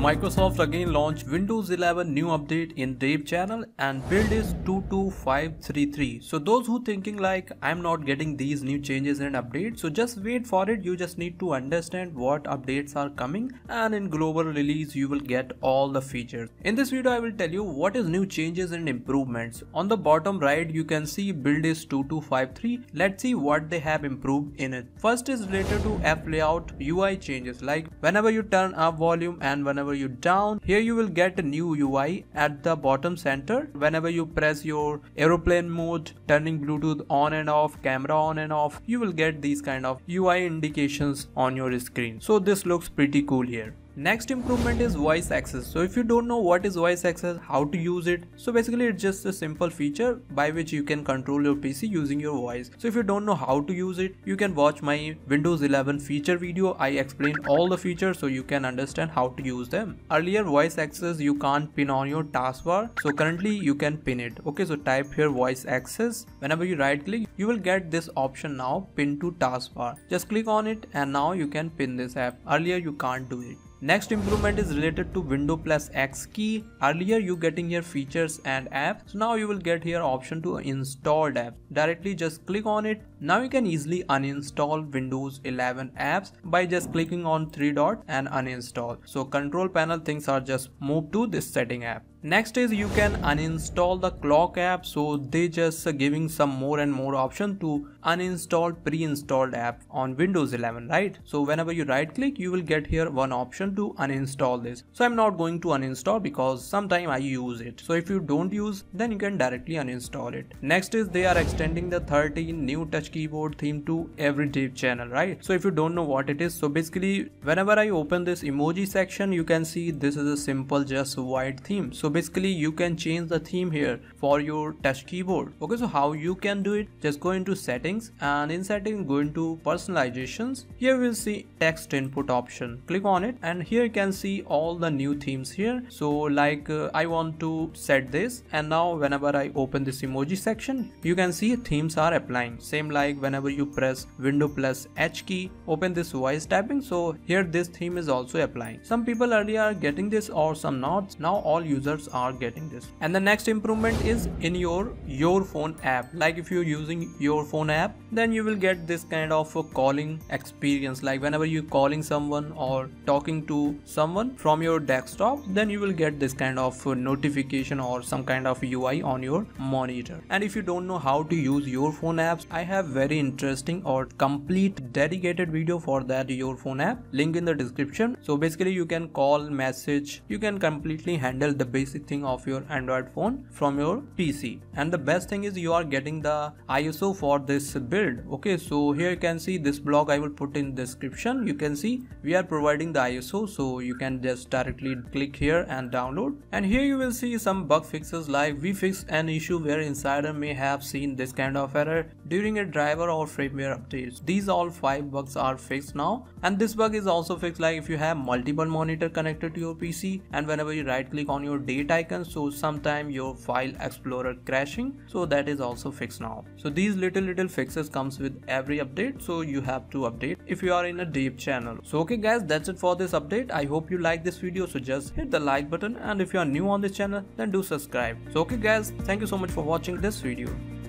Microsoft again launched Windows 11 new update in dev channel and build is 22533. So those who thinking like I'm not getting these new changes and updates so just wait for it you just need to understand what updates are coming and in global release you will get all the features. In this video I will tell you what is new changes and improvements. On the bottom right you can see build is 2253. Let's see what they have improved in it. First is related to app layout UI changes like whenever you turn up volume and whenever you down here you will get a new UI at the bottom center. Whenever you press your aeroplane mode turning bluetooth on and off camera on and off you will get these kind of UI indications on your screen. So this looks pretty cool here Next improvement is voice access. So if you don't know what is voice access, how to use it, so basically it's just a simple feature by which you can control your PC using your voice. So if you don't know how to use it, you can watch my Windows 11 feature video. I explain all the features so you can understand how to use them. Earlier voice access you can't pin on your taskbar. So currently you can pin it. Okay, so type here voice access. Whenever you right click, you will get this option now pin to taskbar. Just click on it and now you can pin this app. Earlier you can't do it. Next improvement is related to window plus X key. Earlier you getting here features and apps. So now you will get here option to installed app. Directly just click on it. Now you can easily uninstall Windows 11 apps by just clicking on three dot and uninstall. So control panel things are just moved to this setting app. Next is you can uninstall the clock app. So they just giving some more and more option to uninstall pre-installed app on Windows 11 right? So whenever you right click you will get here one option to uninstall this. So I'm not going to uninstall because sometime I use it. So if you don't use then you can directly uninstall it. Next is they are extending the 13 new touch keyboard theme to every dev channel right? So if you don't know what it is so basically whenever I open this emoji section you can see this is a simple just white theme. So basically you can change the theme here for your touch keyboard. Okay so how you can do it? Just go into settings and in settings go into personalizations. Here we'll see text input option. Click on it and here you can see all the new themes here. So like uh, i want to set this and now whenever i open this emoji section you can see themes are applying. Same like whenever you press window plus h key open this voice tapping. So here this theme is also applying. Some people earlier are getting this or some not. Now all users users are getting this. And the next improvement is in your your phone app. Like if you're using your phone app then you will get this kind of a calling experience. Like whenever you're calling someone or talking to someone from your desktop then you will get this kind of notification or some kind of UI on your monitor. And if you don't know how to use your phone apps I have very interesting or complete dedicated video for that your phone app. Link in the description. So basically you can call message. You can completely handle the basic basic thing of your Android phone from your PC and the best thing is you are getting the ISO for this build. Okay so here you can see this blog I will put in description. You can see we are providing the ISO so you can just directly click here and download. And here you will see some bug fixes like we fixed an issue where insider may have seen this kind of error during a driver or firmware updates. These all five bugs are fixed now. And this bug is also fixed like if you have multiple monitor connected to your PC and whenever you right click on your date delete icon so sometime your file explorer crashing so that is also fixed now. So these little little fixes comes with every update so you have to update if you are in a dev channel. So okay guys that's it for this update. I hope you like this video so just hit the like button and if you are new on this channel then do subscribe. So okay guys thank you so much for watching this video